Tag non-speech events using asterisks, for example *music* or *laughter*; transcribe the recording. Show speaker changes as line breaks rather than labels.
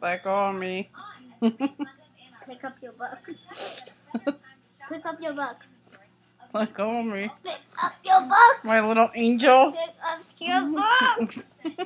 like go me.
Pick up your books. Pick up your books.
Let go me.
Pick up your books.
My little angel.
Pick up your books. *laughs*